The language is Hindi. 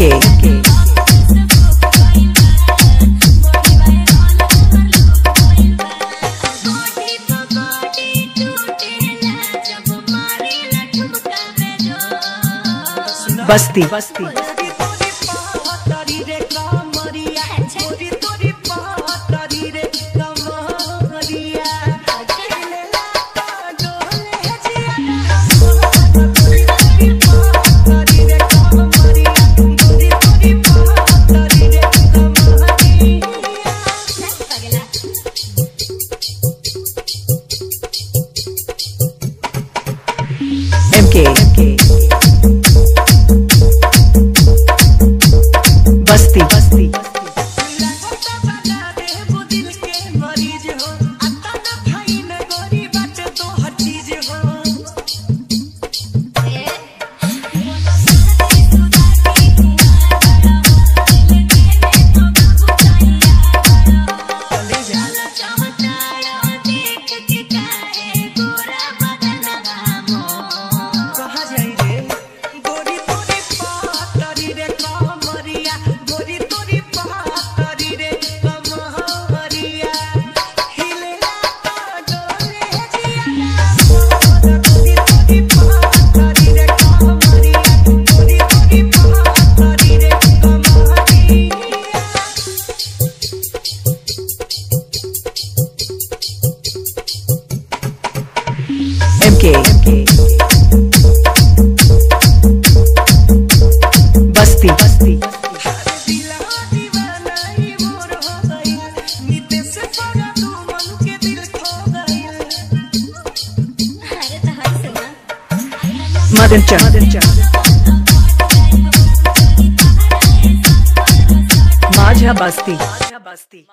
के। बस्ती। बस्ती MK बस्ती बस्ती। बस्ती मदन चंद। मदन चंद माझ्या बस्ती माझ्या बस्ती।